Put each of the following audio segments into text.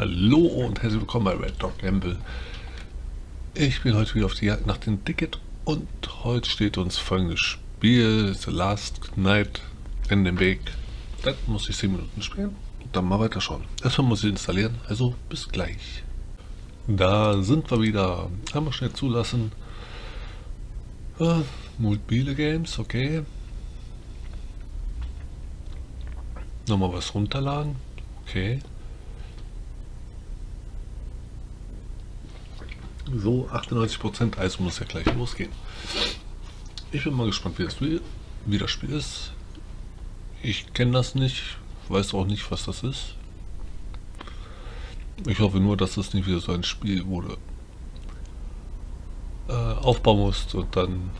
Hallo und herzlich willkommen bei Red Dog Gamble. Ich bin heute wieder auf die Jagd nach dem Ticket und heute steht uns folgendes Spiel, The Last Night in dem Weg. Dann muss ich 10 Minuten spielen und dann mal weiter schauen. Erstmal muss ich installieren, also bis gleich. Da sind wir wieder. Einmal schnell zulassen. Äh, mobile Games, okay. Nochmal was runterladen, okay. So, 98%, also muss ja gleich losgehen. Ich bin mal gespannt, wie das, Spiel, wie das Spiel ist. Ich kenne das nicht, weiß auch nicht, was das ist. Ich hoffe nur, dass es nicht wieder so ein Spiel wurde. Äh, aufbauen musst und dann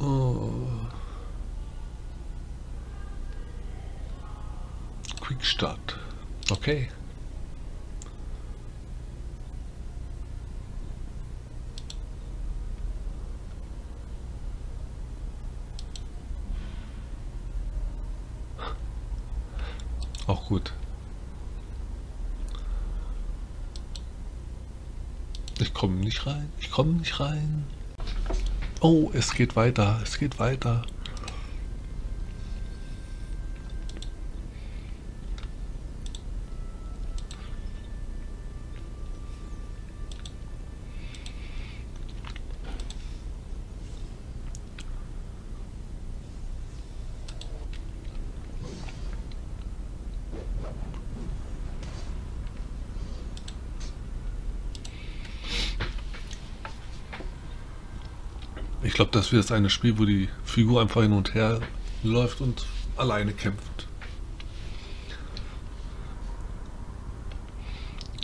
oh. Quick Start. Okay. Auch gut. Ich komme nicht rein. Ich komme nicht rein. Oh, es geht weiter. Es geht weiter. Ich glaube, das wird jetzt ein Spiel, wo die Figur einfach hin und her läuft und alleine kämpft.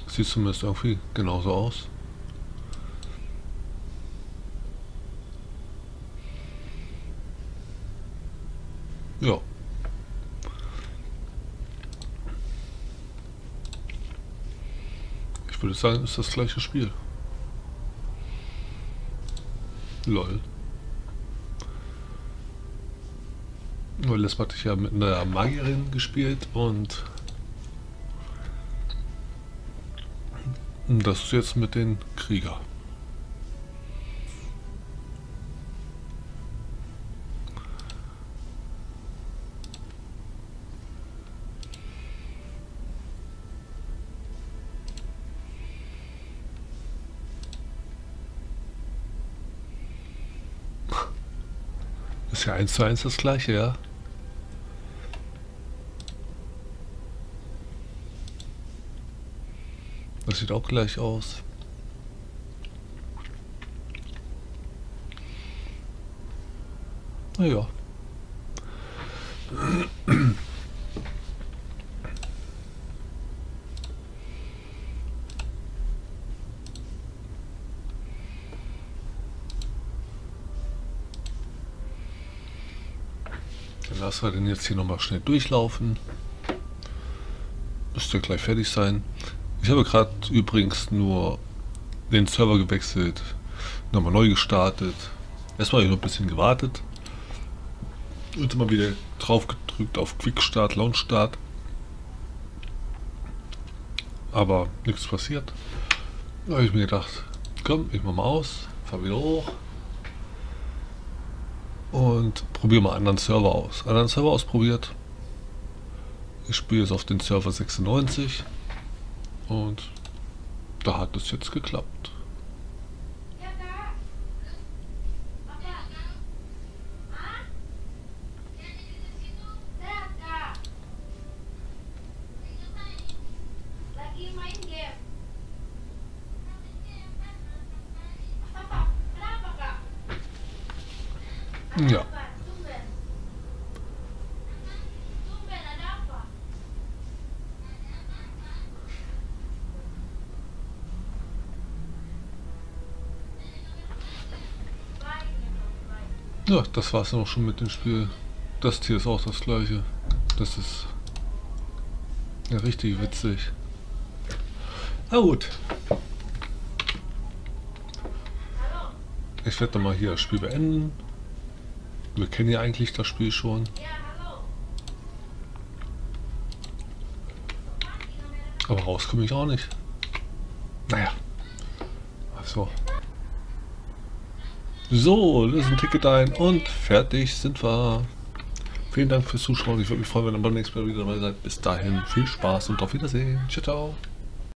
Sieht zumindest irgendwie genauso aus. Ja. Ich würde sagen, ist das gleiche Spiel. Lol. Weil das hatte ich ja mit einer Magierin gespielt und das ist jetzt mit den Krieger. Ist ja eins zu eins das gleiche, ja. Das sieht auch gleich aus. Naja. Dann lassen wir den jetzt hier nochmal schnell durchlaufen. Müsste gleich fertig sein. Ich habe gerade übrigens nur den Server gewechselt, nochmal neu gestartet. Erstmal noch ein bisschen gewartet und immer wieder drauf gedrückt auf Quick Start, Launch Start. Aber nichts passiert. Da habe ich mir gedacht, komm, ich mach mal aus, fahr wieder hoch und probiere mal einen anderen Server aus. Anderen Server ausprobiert. Ich spiele jetzt auf den Server 96 und da hat es jetzt geklappt. Ja. Ja, das war es auch schon mit dem Spiel. Das Tier ist auch das gleiche. Das ist ja richtig witzig. Na gut. Ich werde dann mal hier das Spiel beenden. Wir kennen ja eigentlich das Spiel schon. Aber raus komme ich auch nicht. Naja. Also. So, lösen ein Ticket ein und fertig sind wir. Vielen Dank fürs Zuschauen. Ich würde mich freuen, wenn ihr beim nächsten Mal wieder dabei seid. Bis dahin viel Spaß und auf Wiedersehen. Ciao, ciao.